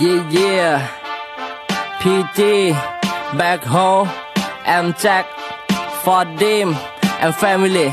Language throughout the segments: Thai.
Yeah yeah. PG Back home. M Jack For Dim and Family.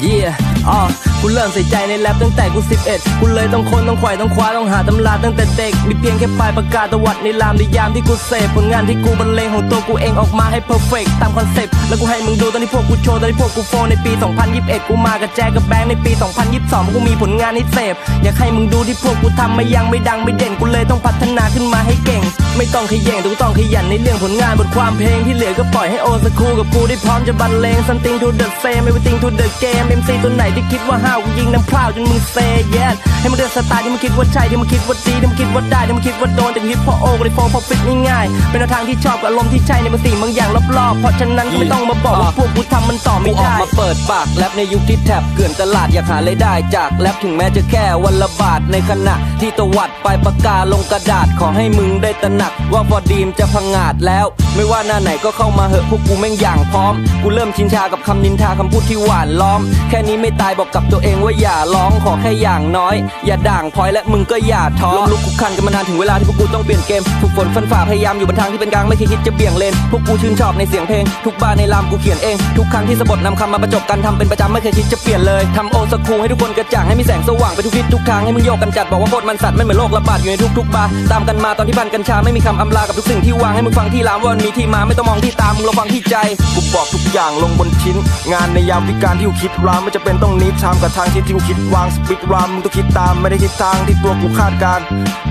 Yeah อ๋อ กูเริ่มใส่ใจในแรปตั้งแต่กู 11 กูเลยต้องค้นต้องไขว่ต้องคว้าต้องหาตำราตั้งแต่เด็ก มีเพียงแค่ปลายประกาศตวัดในลามในยามที่กูเสพผลงานที่กูบรรเลงของตัวกูเองออกมาให้เพอร์เฟกตามคอนเซปต์แล้วกูให้มึงดูตอนที่พวกกูโชว์ตอนที่พวกกูโฟในปี 2021 กูมากับแจกับแบงค์ในปี 2022 กูมีผลงานให้เสพอยากให้มึงดูที่พวกกูทำไม่ยังไม่ดังไม่เด่นกูเลยต้องพัฒนาขึ้นมาให้เก่ง ไม่ต้องขย่งแต่กูต้องขยันในเรื่องผลงานบทความเพลงที่เหลือก็ปล่อยให้โอสคูกับกูได้พร้อมจะบรรเลง something to the same everything to the game MC ตัวไหนที่คิดว่าห้าวกูยิงน้ำพร้าวจนมึงเซเยสให้มึงเลือกสไตล์ที่มึงคิดว่าใช่ที่มึงคิดว่าดีที่มึงคิดว่าได้ที่มึงคิดว่าโดนแต่กูฮิตพอโอกูได้โฟพอฟิตง่ายๆเป็นแนวทางที่ชอบกับอารมณ์ที่ใช่ในบางสิ่งบางอย่างรอบๆเพราะฉะนั้นไม่ต้องมาบอกว่าพวกกูทำมันต่อไม่กูออกได้มาเปิดปากแรปในยุคที่แทบเกลื่อนตลาดอยากหารายได้จากแรปถึงแม้จะแค่วันละบาทในขณะ ที่ตวัดปปากกาลงกระดาษขอให้มึงได้ตระหนัก ว่าพอดีมจะพังงาดแล้ว ไม่ว่าหน้าไหนก็เข้ามาเหอะพวกกูแม่งอย่างพร้อม กูเริ่มชินชากับคำนินทาคำพูดที่หวานล้อม แค่นี้ไม่ตายบอกกับตัวเองว่าอย่าร้องขอแค่อย่างน้อย อย่าด่างพลอยและมึงก็อย่าท้อล้มลุกคุกคันกันมานานถึงเวลาที่พวกกูต้องเปลี่ยนเกมฝึกฝนฟันฝ่าพยายามอยู่บนทางที่เป็นกลางไม่เคยคิดจะเบี่ยงเลนพวกกูชื่นชอบในเสียงเพลง ทุกบาร์ในรามกูเขียนเอง ทุกครั้งที่สะบดนำคำมาประจบกันทำเป็นประจำไม่เคยคิดจะเปลี่ยนเลยทำโอสคูให้ทุกคนกระจ่างให้มีแสงสว่างไปทุกทิศทุกทางให้มึงโยกกันจัดบอกว่าโคตรมันสัตว์ไม่เหมือนโรคระบาดอยู่ในทุกๆบาตามกันมาตอนที่พันกัญชาไม่มีคำอำลากับทุกสิ่งที่วางให้มึงฟังที่ลามว่ามันมีที่มาไม่ต้องมองที่ตามึงลองฟังที่ใจกูบอกทุกอย่างลงบนชิ้น งานในยามวิการที่กูคิดรามไม่จะเป็นต้องนิดทามกับทางที่ที่กูคิดวางสปิดรามมึงต้องคิดตามไม่ได้คิดทางที่ตัวกูคาดการ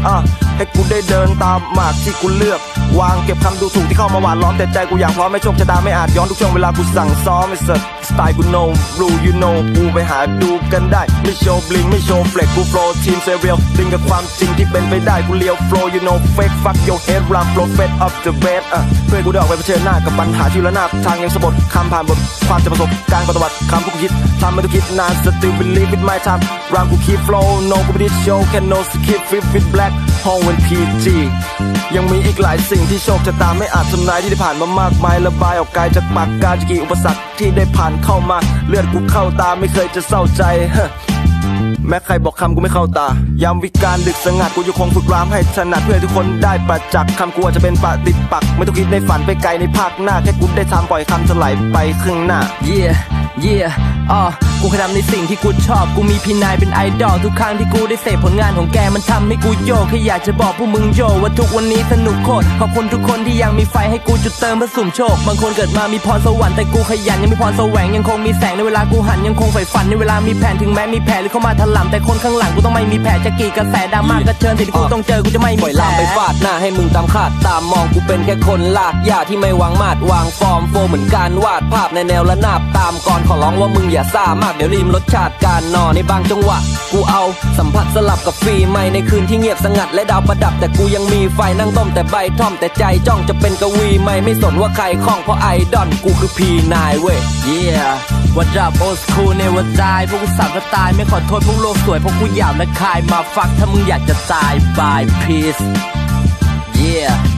อะให้กูได้เดินตามหมากที่กูเลือก วางเก็บคำดูถูกที่เข้ามาหวานล้อมแต่ใจกูอยากพร้อมไม่โชคชะตาไม่อาจย้อนทุกช่วงเวลากูสั่งซ้อมไอ้สัสสไตล์กู know rule you know กูไปหาดูกันได้ ไม่โชว์บลิงไม่โชว์เฟลกกูโฟล์ทีมเซเรียลดึงกับความจริงที่เป็นไปได้กูเลี้ยว flow you know fake fuck your head run prophet of the best อะเพื่อกูได้ออกไปเผชิญหน้ากับปัญหาที่ระนาบทางยังสะบดคำผ่านบทความจะประสบการณ์ปฏิบัติคำกูคิดทำไม่ต้องคิดนาน still believe with my time รามกู keep flow no กูไม่ได้โชว์ can no skip fit fit black ห้องเวน PG ยังมีอีกหลายสิ่งที่โชคชะตาไม่อาจทำนายที่ได้ผ่านมามากมายระบายออกกายจากปากกาจะกี่อุปสรรคที่ได้ผ่านเข้ามาเลือดกูเข้าตาไม่เคยจะเศร้าใจแม้ใครบอกคำกูไม่เข้าตา ยามวิการดึกสงัดกูจะคงฝึกรามให้ถนัดเพื่อทุกคนได้ประจักษ์คำกูอาจจะเป็นปฏิปักษ์ไม่ต้องคิดในฝันไปไกลในภาคหน้า แค่กูได้ทำปล่อยคำสลายไปข้างหน้า yeah yeah อ๋อกูแค่ทำในสิ่งที่กูชอบ กูมีพี่นายเป็นไอดอลทุกครั้งที่กูได้เสพผลงานของแกมันทำให้กูโยกแค่อยากจะบอกพวกมึงโยว่าทุกวันนี้สนุกโคตรขอบคุณทุกคนที่ยังมีไฟให้กูจุดเติมเพื่อสุ่มโชค บางคนเกิดมามีพรสวรรค์แต่กูขยันยังมีพรแสวงยังคงมีแสงในเวลากูหันยังคงใฝ่ฝันในเวลามีแผนถึงแม้มีแผลหรือเข้ามาถล่มแต่คนข้างหลังกูต้องไม่มีแผลจะกี่กระแสดราม่าก็เชิญสิ่งที่กูต้องเจอกูจะไม่ปมีล่อยแผลามไปฟาดหน้าให้มึงตามคาดตามมองกูเป็นแค่คนลากยาที่ไม่วางมาดวางฟอร์มโฟเหมือนการวาดภาพในแนวระนาบตามก่อนขอร้องว่ามึงอย่าซ่ามากเดี๋ยวริมรสชาติการนอนในบางจังหวะ กูเอาสัมผัสสลับกับฟรีใหม่ในคืนที่เงียบสงัดและดาวประดับ แต่กูยังมีไฟนั่งต้มแต่ใบท่อมแต่ใจจ้องจะเป็นกวีใหม่ไม่สนว่าใครคล้องเพราะไอดอลกูคือพีนายเว้ย Yeah วัดรับโอสคูเนวัดายพวกกูสับและตายไม่ขอโทษพวกโลกสวยพวกกูหยาบและคายมาฟักถ้ามึงอยากจะตาย บาย peace Yeah